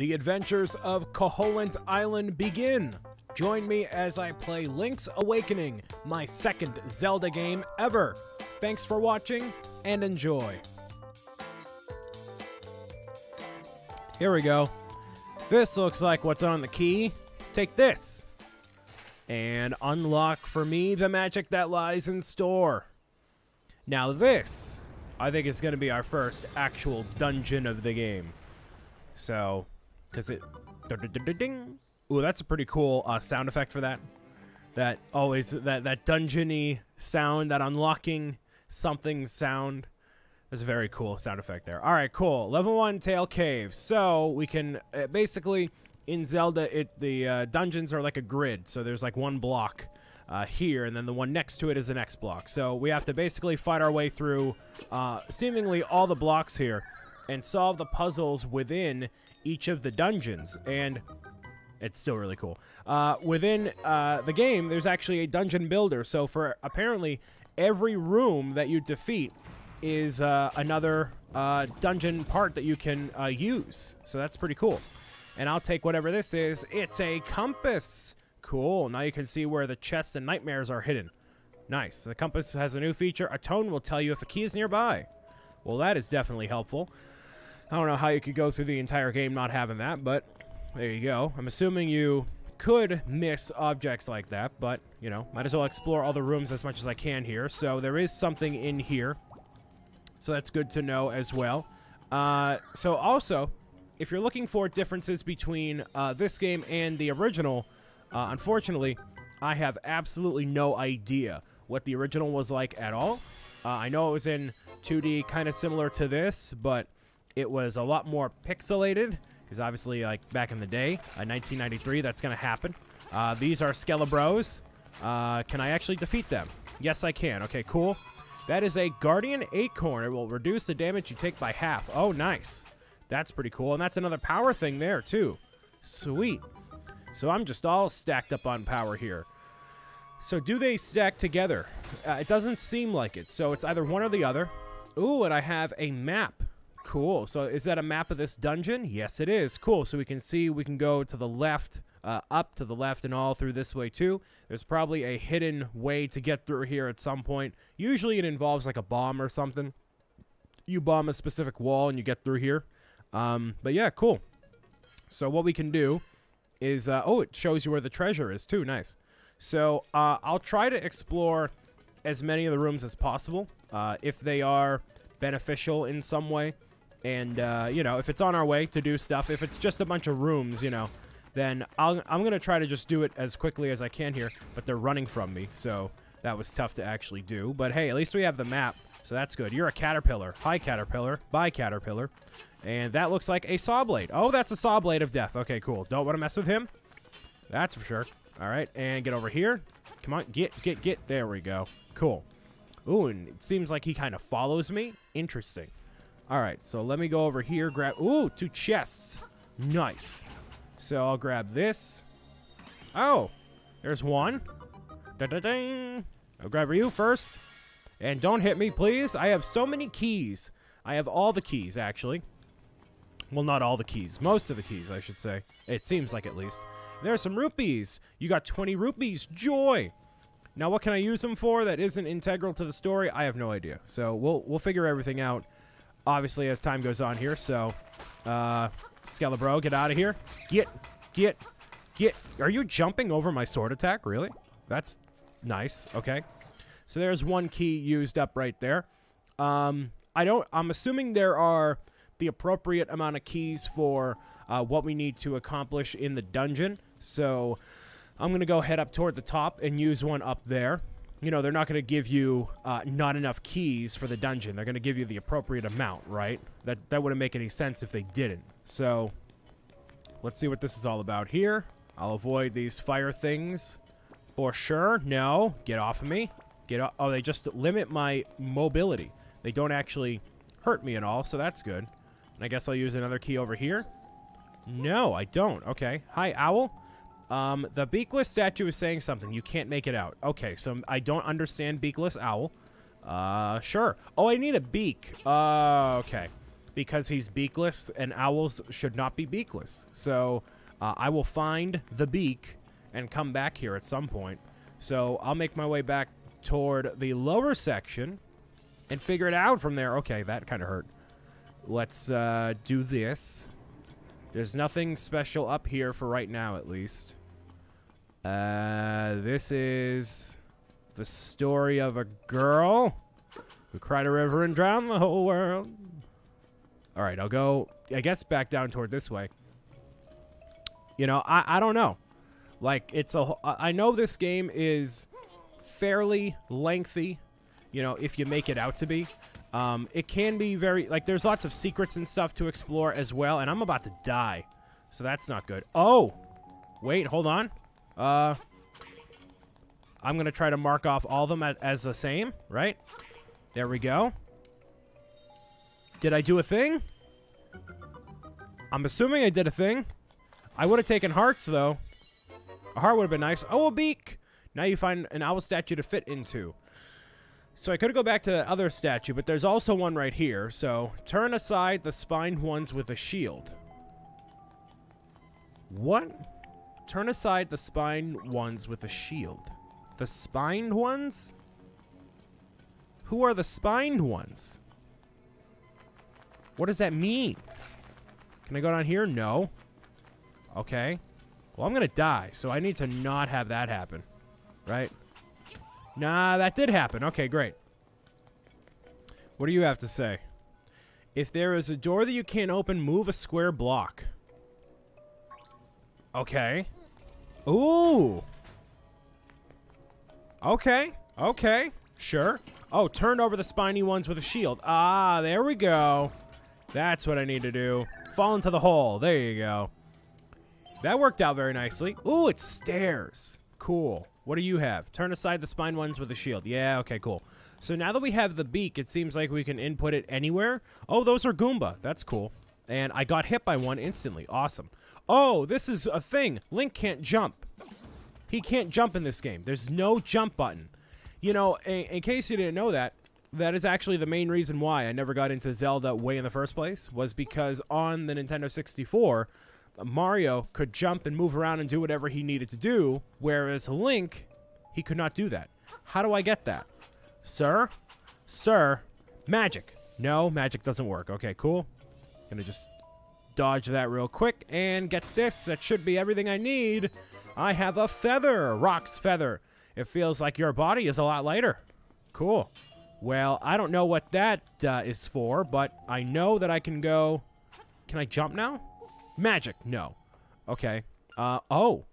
The adventures of Koholint Island begin. Join me as I play Link's Awakening, my second Zelda game ever. Thanks for watching and enjoy. Here we go. This looks like what's on the key. Take this. And unlock for me the magic that lies in store. Now this, I think is going to be our first actual dungeon of the game. So, because it... Ding. Ooh, that's a pretty cool uh, sound effect for that. That always, that, that dungeony sound, that unlocking something sound. That's a very cool sound effect there. All right, cool. Level 1 Tail Cave. So, we can uh, basically, in Zelda, it the uh, dungeons are like a grid. So, there's like one block uh, here, and then the one next to it is the next block. So, we have to basically fight our way through uh, seemingly all the blocks here and solve the puzzles within each of the dungeons. And it's still really cool. Uh, within uh, the game, there's actually a dungeon builder. So for apparently every room that you defeat is uh, another uh, dungeon part that you can uh, use. So that's pretty cool. And I'll take whatever this is. It's a compass. Cool. Now you can see where the chests and nightmares are hidden. Nice. The compass has a new feature. A tone will tell you if a key is nearby. Well, that is definitely helpful. I don't know how you could go through the entire game not having that, but there you go. I'm assuming you could miss objects like that, but, you know, might as well explore all the rooms as much as I can here. So there is something in here. So that's good to know as well. Uh, so also, if you're looking for differences between uh, this game and the original, uh, unfortunately, I have absolutely no idea what the original was like at all. Uh, I know it was in 2D, kind of similar to this, but it was a lot more pixelated because obviously, like back in the day, uh, 1993, that's to happen. Uh, these are Skelebros. Uh, can I actually defeat them? Yes, I can. Okay, cool. That is a Guardian Acorn. It will reduce the damage you take by half. Oh, nice. That's pretty cool. And that's another power thing there, too. Sweet. So I'm just all stacked up on power here. So do they stack together? Uh, it doesn't seem like it. So it's either one or the other. Ooh, and I have a map. Cool. So is that a map of this dungeon? Yes, it is. Cool. So we can see we can go to the left, uh, up to the left, and all through this way too. There's probably a hidden way to get through here at some point. Usually it involves like a bomb or something. You bomb a specific wall and you get through here. Um, but yeah, cool. So what we can do is, uh, oh, it shows you where the treasure is too. Nice. So uh, I'll try to explore as many of the rooms as possible. Uh, if they are beneficial in some way. And, uh, you know, if it's on our way to do stuff, if it's just a bunch of rooms, you know, then I'll, I'm going to try to just do it as quickly as I can here. But they're running from me, so that was tough to actually do. But hey, at least we have the map, so that's good. You're a caterpillar. Hi, caterpillar. Bye, caterpillar. And that looks like a saw blade. Oh, that's a saw blade of death. Okay, cool. Don't want to mess with him. That's for sure. All right, and get over here. Come on, get, get, get. There we go. Cool. Ooh, and it seems like he kind of follows me. Interesting. All right, so let me go over here, grab... Ooh, two chests. Nice. So I'll grab this. Oh, there's one. Da -da -ding. I'll grab you first. And don't hit me, please. I have so many keys. I have all the keys, actually. Well, not all the keys. Most of the keys, I should say. It seems like at least. There's some rupees. You got 20 rupees. Joy. Now, what can I use them for that isn't integral to the story? I have no idea. So we'll we'll figure everything out, obviously, as time goes on here. So, uh, Skelebro, get out of here. Get, get, get. Are you jumping over my sword attack? Really? That's nice. Okay. So there's one key used up right there. Um, I don't. I'm assuming there are the appropriate amount of keys for uh, what we need to accomplish in the dungeon. So I'm to go head up toward the top and use one up there. You know, they're not going to give you uh, not enough keys for the dungeon. They're going to give you the appropriate amount, right? That, that wouldn't make any sense if they didn't. So, let's see what this is all about here. I'll avoid these fire things for sure. No, get off of me. Get off. Oh, they just limit my mobility. They don't actually hurt me at all, so that's good. And I guess I'll use another key over here. No, I don't. Okay. Hi, owl. Um, the beakless statue is saying something. You can't make it out. Okay, so I don't understand beakless owl. Uh, sure. Oh, I need a beak. Uh, okay. because he's beakless, and owls should not be beakless. So uh, I will find the beak and come back here at some point. So I'll make my way back toward the lower section and figure it out from there. Okay, that kind of hurt. Let's uh, do this. There's nothing special up here for right now, at least. Uh, this is the story of a girl who cried a river and drowned the whole world. All right, I'll go, I guess, back down toward this way. You know, I, I don't know. Like, it's a, I know this game is fairly lengthy, you know, if you make it out to be. Um, it can be very, like, there's lots of secrets and stuff to explore as well, and I'm about to die. So that's not good. Oh! Wait, hold on. Uh, I'm going to try to mark off all of them as the same, right? There we go. Did I do a thing? I'm assuming I did a thing. I would have taken hearts, though. A heart would have been nice. Oh, a beak! Now you find an owl statue to fit into. So I could go back to the other statue, but there's also one right here. So turn aside the spined ones with a shield. What? Turn aside the spined ones with a shield. The spined ones? Who are the spined ones? What does that mean? Can I go down here? No. Okay. Well, I'm going to die, so I need to not have that happen. Right? Nah, that did happen. Okay, great. What do you have to say? If there is a door that you can't open, move a square block. Okay. Ooh. Okay. Okay. Sure. Oh, turn over the spiny ones with a shield. Ah, there we go. That's what I need to do. Fall into the hole. There you go. That worked out very nicely. Ooh, it's stairs. Cool. What do you have? Turn aside the spine ones with a shield. Yeah, okay, cool. So now that we have the beak, it seems like we can input it anywhere. Oh, those are Goomba. That's cool. And I got hit by one instantly. Awesome. Oh, this is a thing. Link can't jump. He can't jump in this game. There's no jump button. You know, in, in case you didn't know that, that is actually the main reason why I never got into Zelda way in the first place, was because on the Nintendo 64, Mario could jump and move around and do whatever he needed to do, whereas Link, he could not do that. How do I get that? Sir? Sir? Magic. No, magic doesn't work. Okay, cool. Gonna just dodge that real quick and get this. That should be everything I need. I have a feather. Roc's feather. It feels like your body is a lot lighter. Cool. Well, I don't know what that uh, is for, but I know that I can go... Can I jump now? Magic. No. Okay. Uh, oh.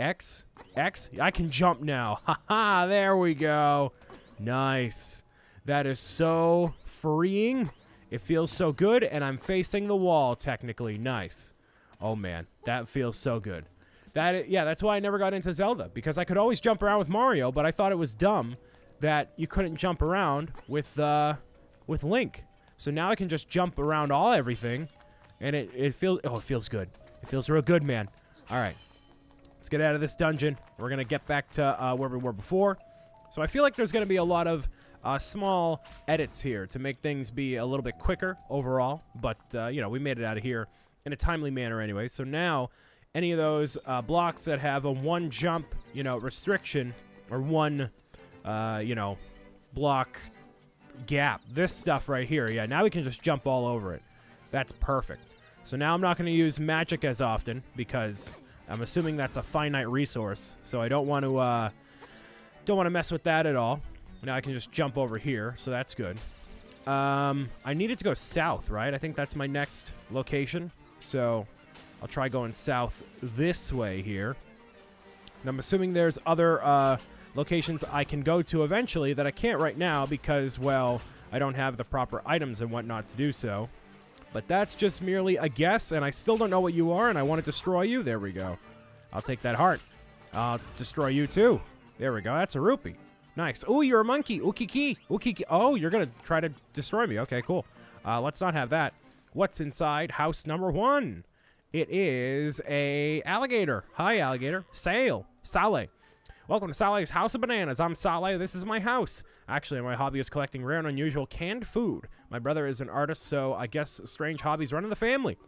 X. X. I can jump now. Haha, there we go. Nice. That is so freeing. It feels so good, and I'm facing the wall, technically. Nice. Oh, man. That feels so good. That Yeah, that's why I never got into Zelda, because I could always jump around with Mario, but I thought it was dumb that you couldn't jump around with, uh, with Link. So now I can just jump around all everything, and it, it feels... Oh, it feels good. It feels real good, man. All right. Let's get out of this dungeon. We're going to get back to uh, where we were before. So I feel like there's going to be a lot of uh, small edits here to make things be a little bit quicker overall. But, uh, you know, we made it out of here in a timely manner anyway. So now, any of those uh, blocks that have a one jump, you know, restriction or one, uh, you know, block gap, this stuff right here, yeah, now we can just jump all over it. That's perfect. So now I'm not going to use magic as often because I'm assuming that's a finite resource. So I don't want to uh, don't want to mess with that at all. Now I can just jump over here, so that's good. Um, I needed to go south, right? I think that's my next location. So I'll try going south this way here. And I'm assuming there's other uh, locations I can go to eventually that I can't right now because, well, I don't have the proper items and whatnot to do so. But that's just merely a guess, and I still don't know what you are, and I want to destroy you. There we go. I'll take that heart. I'll destroy you, too. There we go. That's a rupee. Nice. Oh, you're a monkey. Ukiki. Ukiki. Oh, you're going to try to destroy me. Okay, cool. Uh, let's not have that. What's inside house number one? It is a alligator. Hi, alligator. Sale. Sale. Welcome to Sale's House of Bananas. I'm Sale. This is my house. Actually, my hobby is collecting rare and unusual canned food. My brother is an artist, so I guess strange hobbies run in the family.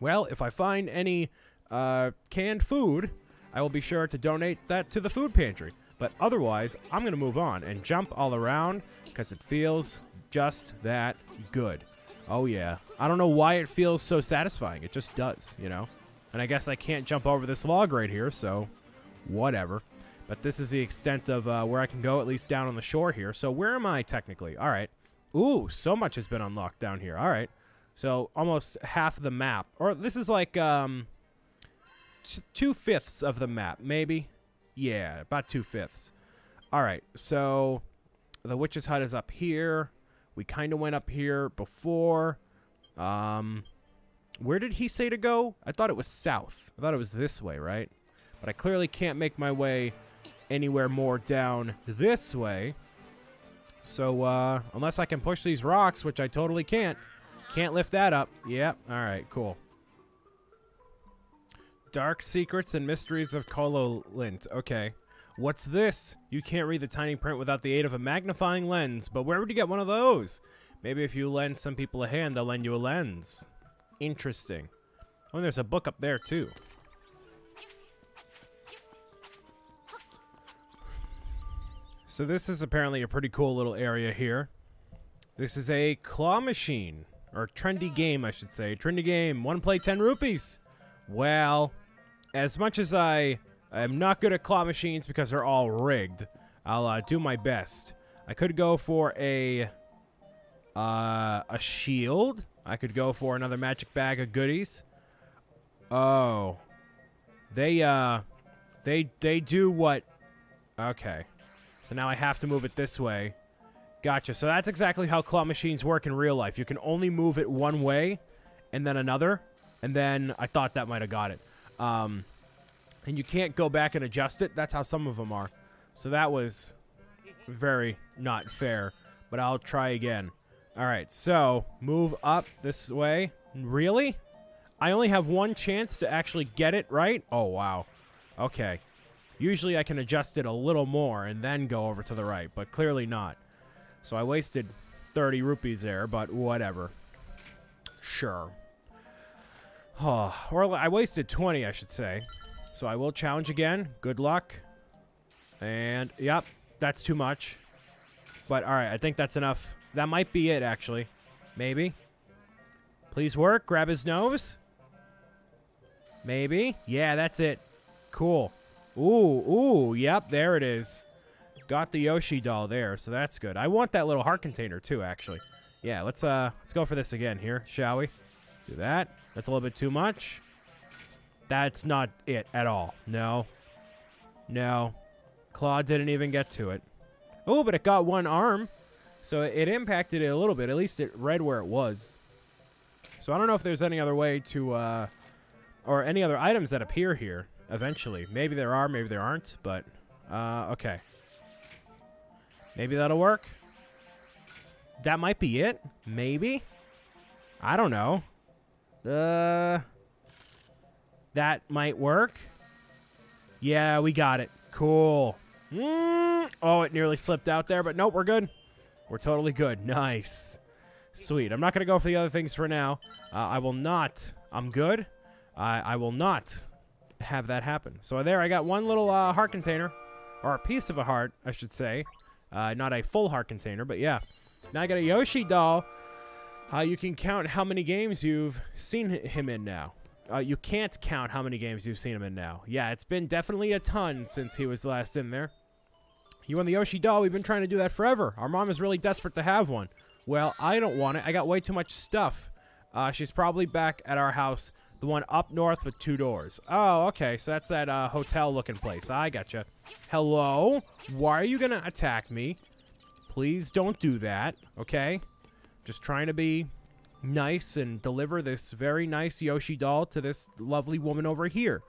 Well, if I find any uh, canned food, I will be sure to donate that to the food pantry. But otherwise, I'm going to move on and jump all around because it feels just that good. Oh, yeah. I don't know why it feels so satisfying. It just does, you know? And I guess I can't jump over this log right here, so whatever. But this is the extent of uh, where I can go, at least down on the shore here. So where am I technically? All right. Ooh, so much has been unlocked down here. All right. So almost half the map. Or this is like um, two-fifths of the map, maybe. Yeah, about two-fifths. All right. So the witch's hut is up here. We kind of went up here before. Um, where did he say to go? I thought it was south. I thought it was this way, right? But I clearly can't make my way anywhere more down this way. So, uh, unless I can push these rocks, which I totally can't. Can't lift that up. Yep. All right, cool. Dark Secrets and Mysteries of Koholint. Okay. What's this? You can't read the tiny print without the aid of a magnifying lens, but where would you get one of those? Maybe if you lend some people a hand, they'll lend you a lens. Interesting. Oh, there's a book up there, too. So this is apparently a pretty cool little area here. This is a claw machine, or trendy game, I should say. Trendy game, one play, 10 rupees. Well, as much as I am not good at claw machines because they're all rigged, I'll uh, do my best. I could go for a uh, a shield. I could go for another magic bag of goodies. Oh, they uh, they they do what? Okay, so now I have to move it this way. Gotcha. So that's exactly how claw machines work in real life. You can only move it one way, and then another, and then I thought that might have got it. Um, and you can't go back and adjust it. That's how some of them are. So that was very not fair, but I'll try again. All right, so move up this way. Really? I only have one chance to actually get it right? Oh, wow. Okay. Usually I can adjust it a little more and then go over to the right, but clearly not. So I wasted 30 rupees there, but whatever. Sure. Oh, or I wasted 20, I should say. So I will challenge again. Good luck. And, yep, that's too much. But, alright, I think that's enough. That might be it, actually. Maybe. Please work. Grab his nose. Maybe. Yeah, that's it. Cool. Ooh, ooh, yep, there it is. Got the Yoshi doll there, so that's good. I want that little heart container, too, actually. Yeah, let's, uh, let's go for this again here, shall we? Do that. That's a little bit too much. That's not it at all. No. No. Claw didn't even get to it. Oh, but it got one arm. So it impacted it a little bit. At least it read where it was. So I don't know if there's any other way to, uh, or any other items that appear here eventually. Maybe there are, maybe there aren't, but, uh, okay. Maybe that'll work. That might be it. Maybe. I don't know. Uh, that might work. Yeah, we got it. Cool. Mm, oh, it nearly slipped out there, but nope, we're good. We're totally good. Nice. Sweet. I'm not going to go for the other things for now. Uh, I will not. I'm good. I, I will not have that happen. So there, I got one little uh, heart container. Or a piece of a heart, I should say. Uh, not a full heart container, but yeah. Now I got a Yoshi doll. Uh, you can count how many games you've seen him in now. Uh, you can't count how many games you've seen him in now. Yeah, it's been definitely a ton since he was last in there. You want the Yoshi doll? We've been trying to do that forever. Our mom is really desperate to have one. Well, I don't want it. I got way too much stuff. Uh, she's probably back at our house, the one up north with two doors. Oh, okay. So that's that uh, hotel-looking place. I gotcha. Hello? Why are you going to attack me? Please don't do that, okay? Just trying to be nice and deliver this very nice Yoshi doll to this lovely woman over here.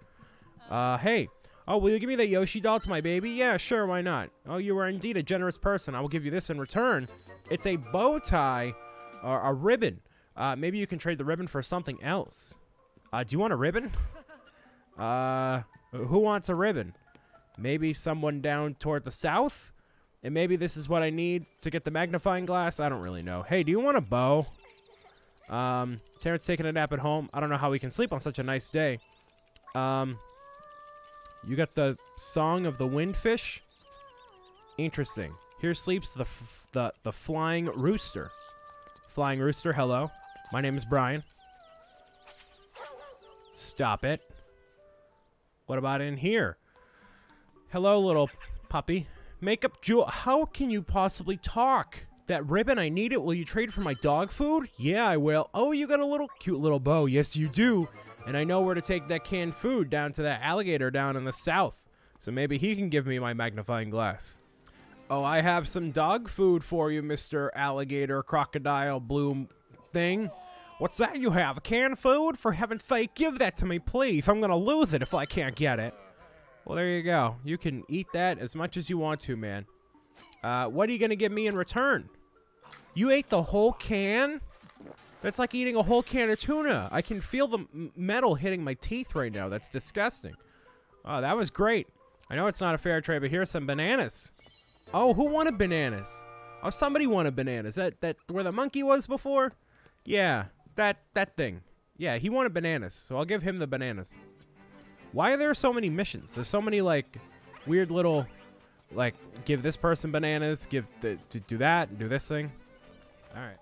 Uh, hey. Oh, will you give me that Yoshi doll to my baby? Yeah, sure, why not? Oh, you are indeed a generous person. I will give you this in return. It's a bow tie, or a ribbon. Uh, maybe you can trade the ribbon for something else. Uh, do you want a ribbon? uh, who wants a ribbon? maybe someone down toward the south. And maybe this is what I need to get the magnifying glass. I don't really know. Hey, do you want a bow? Um, Tarin's taking a nap at home. I don't know how we can sleep on such a nice day. Um, you got the Song of the Windfish. Interesting. Here sleeps the the the flying rooster. Flying rooster, hello. My name is Brian. Stop it. What about in here? Hello, little puppy. Makeup jewel. How can you possibly talk? That ribbon, I need it. Will you trade for my dog food? Yeah, I will. Oh, you got a little cute little bow. Yes, you do. And I know where to take that canned food down to that alligator down in the south. So maybe he can give me my magnifying glass. Oh, I have some dog food for you, Mr. Alligator Crocodile Bloom thing. What's that you have? A canned food? For heaven's sake, give that to me, please. I'm gonna lose it if I can't get it. Well, there you go. You can eat that as much as you want to, man. Uh, what are you gonna give me in return? You ate the whole can? That's like eating a whole can of tuna. I can feel the metal hitting my teeth right now. That's disgusting. Oh, that was great. I know it's not a fair trade, but here's some bananas. Oh, who wanted bananas? Oh, somebody wanted bananas. That that where the monkey was before? Yeah, that that thing. Yeah, he wanted bananas, so I'll give him the bananas. Why are there so many missions? There's so many like weird little like give this person bananas, give the to do that, and do this thing. All right.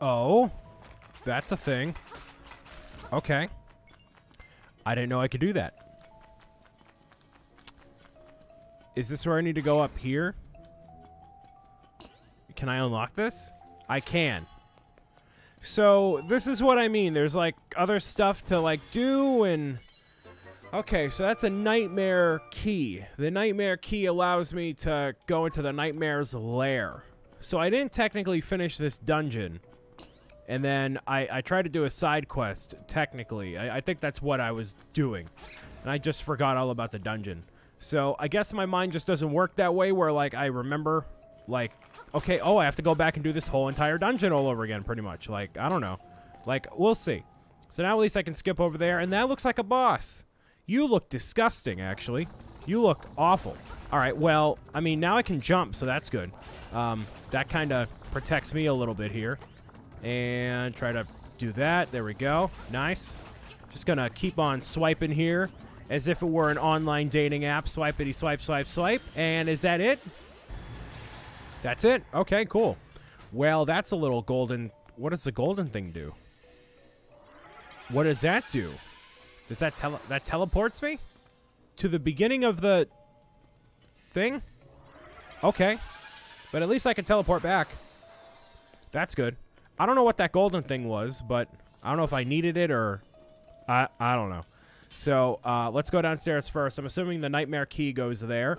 Oh, that's a thing. Okay. I didn't know I could do that. Is this where I need to go up here? Can I unlock this? I can. So, this is what I mean. There's, like, other stuff to, like, do and... Okay, so that's a nightmare key. The nightmare key allows me to go into the nightmare's lair. So I didn't technically finish this dungeon. And then I, I tried to do a side quest, technically. I, I think that's what I was doing. And I just forgot all about the dungeon. So I guess my mind just doesn't work that way where, like, I remember, like, okay, oh, I have to go back and do this whole entire dungeon all over again, pretty much. Like, I don't know. Like, we'll see. So now at least I can skip over there, and that looks like a boss. You look disgusting, actually. You look awful. All right, well, I mean, now I can jump, so that's good. Um, that kind of protects me a little bit here. And try to do that. There we go. Nice. Just going to keep on swiping here as if it were an online dating app. Swipity swipe, swipe, swipe. And is that it? That's it? Okay, cool. Well, that's a little golden... What does the golden thing do? What does that do? Does that tele that teleports me? To the beginning of the thing? Okay. But at least I can teleport back. That's good. I don't know what that golden thing was, but I don't know if I needed it or... I, I don't know. So, uh, let's go downstairs first. I'm assuming the nightmare key goes there.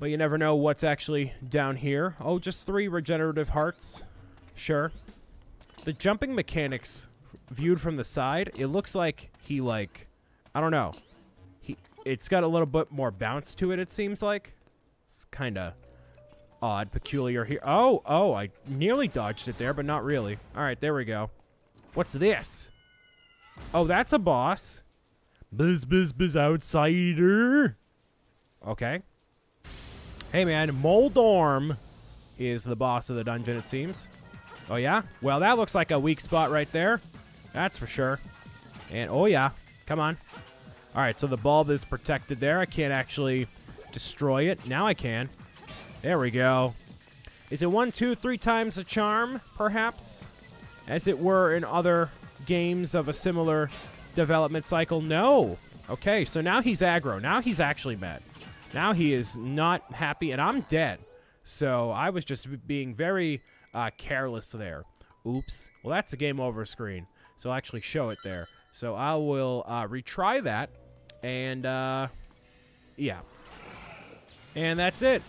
But you never know what's actually down here. Oh, just three regenerative hearts. Sure. The jumping mechanics viewed from the side, it looks like he, like... I don't know. He, It's got a little bit more bounce to it, it seems like. It's kind of odd, peculiar here. Oh, oh, I nearly dodged it there, but not really. All right, there we go. What's this? Oh, that's a boss. Buzz, buzz, buzz, outsider. Okay. Hey, man, Moldorm is the boss of the dungeon, it seems. Oh, yeah? Well, that looks like a weak spot right there. That's for sure. And, oh, yeah. Come on. All right, so the bulb is protected there. I can't actually destroy it. Now I can. There we go. Is it one, two, three times a charm, perhaps? As it were in other games of a similar development cycle? No. Okay, so now he's aggro. Now he's actually mad. Now he is not happy, and I'm dead. So I was just being very uh, careless there. Oops. Well, that's a game over screen. So I'll actually show it there. So I will uh, retry that. And, uh, yeah. And that's it.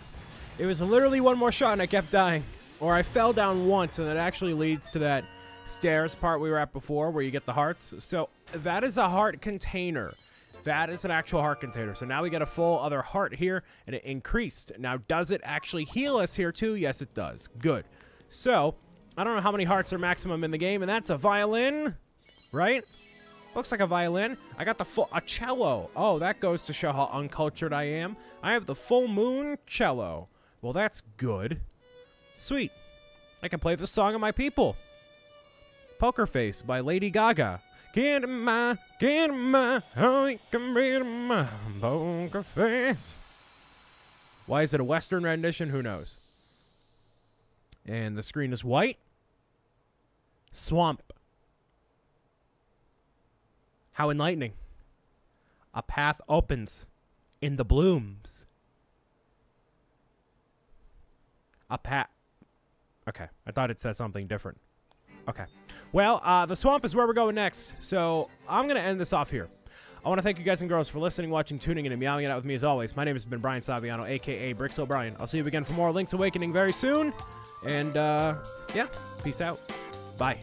It was literally one more shot and I kept dying. Or I fell down once and it actually leads to that stairs part we were at before where you get the hearts. So that is a heart container. That is an actual heart container. So now we get a full other heart here and it increased. Now, does it actually heal us here too? Yes, it does. Good. So, I don't know how many hearts are maximum in the game and that's a violin, right? Looks like a violin. I got the full a cello. Oh, that goes to show how uncultured I am. I have the full moon cello. Well, that's good. Sweet. I can play the song of my people. Poker Face by Lady Gaga. Get in my, get in my, how you can read my poker face. Why is it a Western rendition? Who knows? And the screen is white. Swamp. How enlightening. A path opens in the blooms. A path. Okay, I thought it said something different. Okay. Well, uh, the swamp is where we're going next, so I'm going to end this off here. I want to thank you guys and girls for listening, watching, tuning in, and meowing it out with me as always. My name has been Brian Saviano, aka Bricks 'O' Brian. I'll see you again for more Link's Awakening very soon. And, uh, yeah, peace out. Bye.